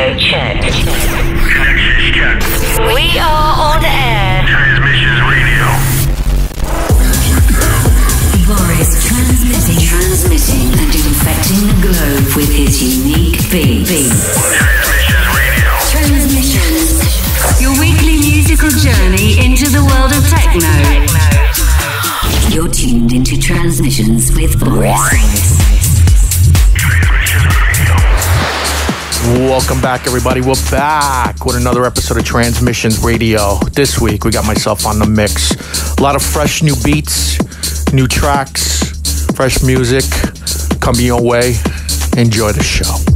Audio check. Connections check. We are on air. Transmissions radio. Boris transmitting, transmitting and infecting the globe with his unique beat. Transmissions radio. Transmissions. Your weekly musical journey into the world of techno. You're tuned into Transmissions with Boris. Welcome back, everybody. We're back with another episode of Transmissions Radio. This week, we got myself on the mix. A lot of fresh new beats, new tracks, fresh music coming your way. Enjoy the show.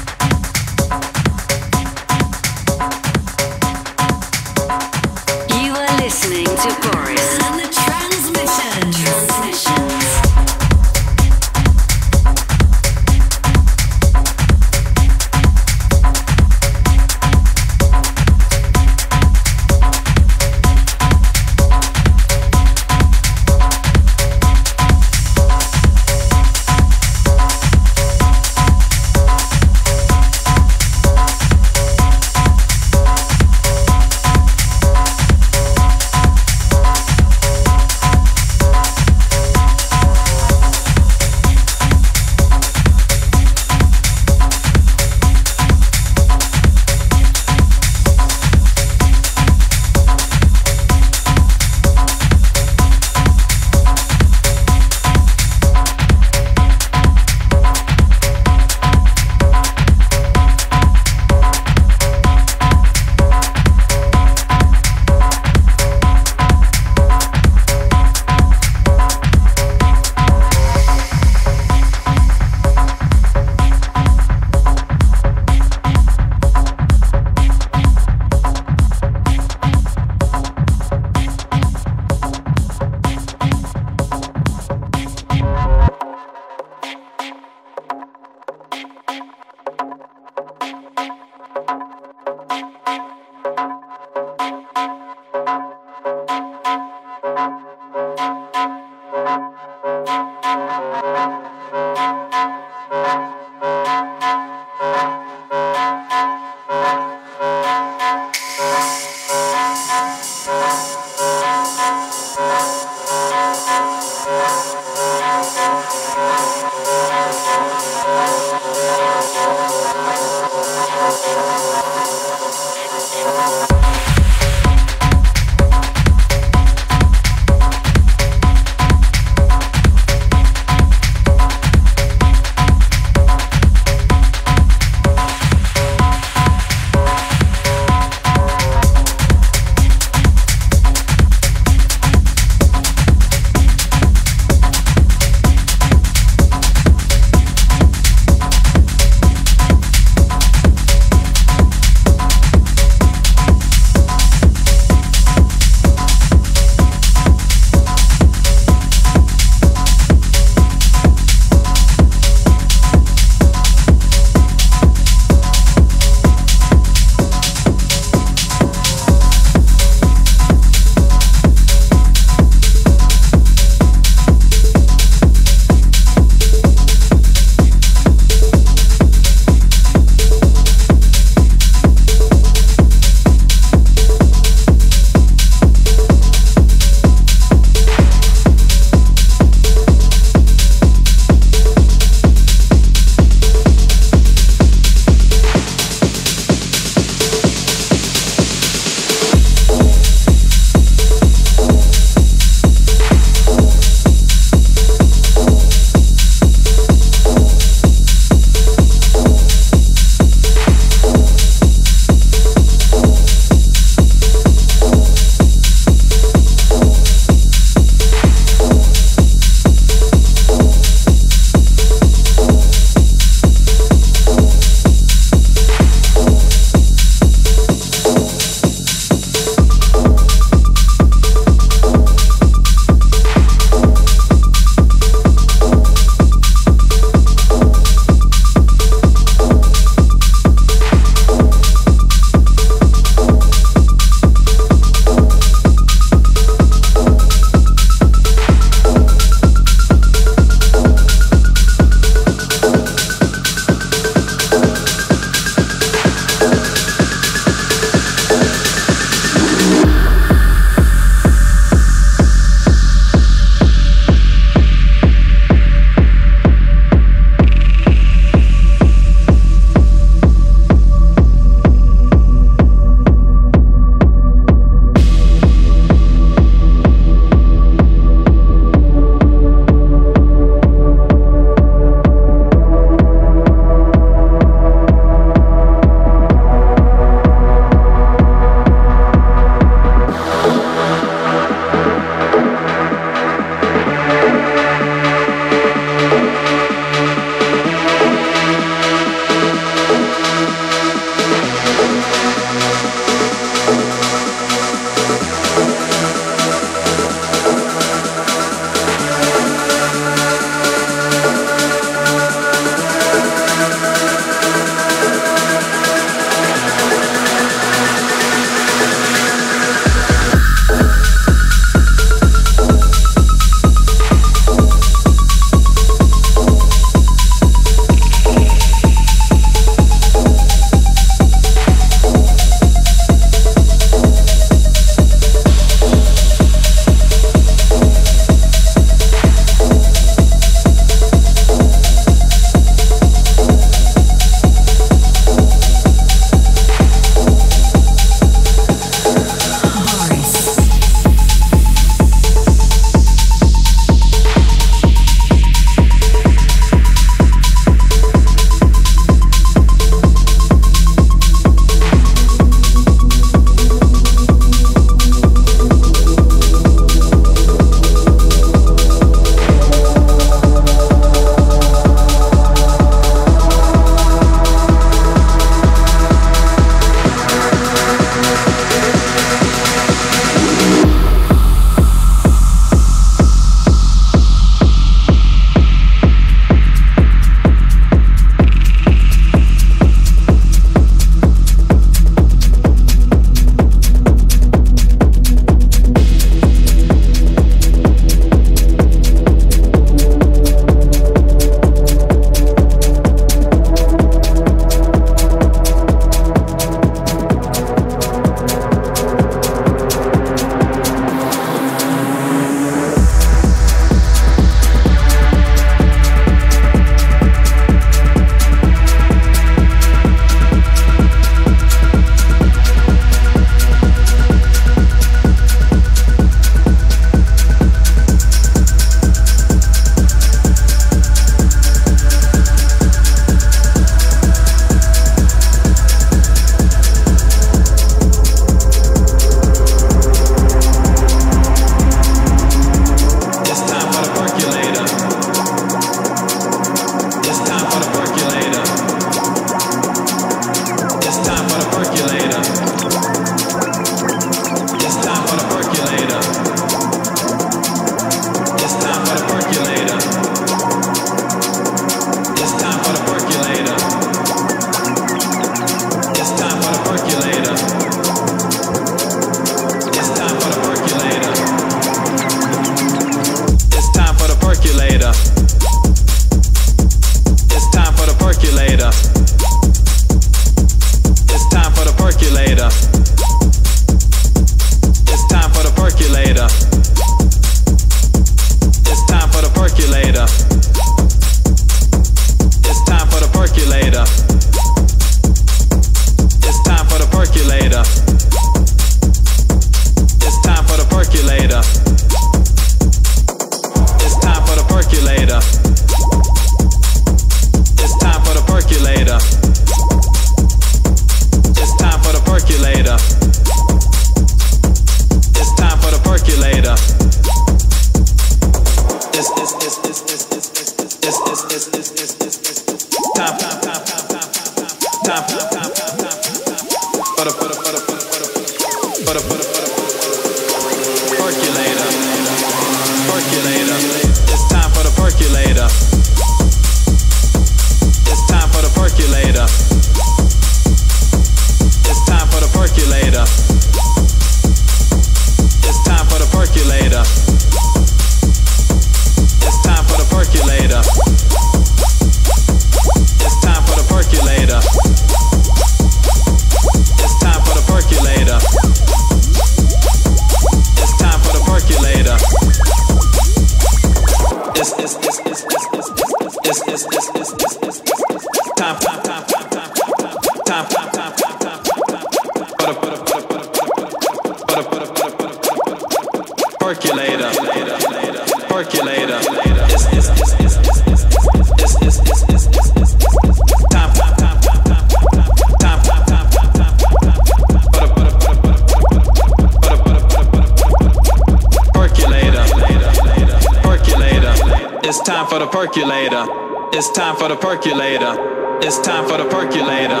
Percolator. It's time for the percolator. It's time for the percolator.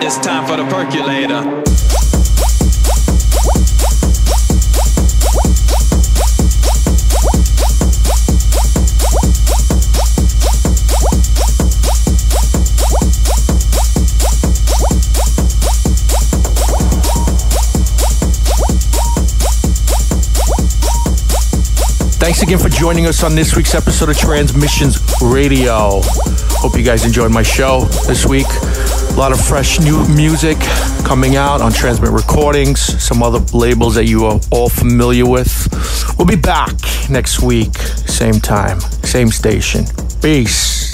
It's time for the percolator again for joining us on this week's episode of Transmissions Radio. Hope you guys enjoyed my show this week. A lot of fresh new music coming out on Transmit Recordings, some other labels that you are all familiar with. We'll be back next week, same time, same station. Peace.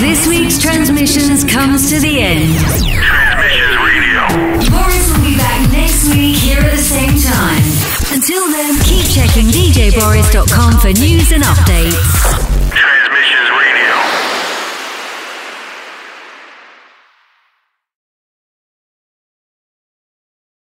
This week's transmissions comes to the end. Transmissions Radio. Boris will be back next week here at the same time. Until then, keep checking djboris.com for news and updates.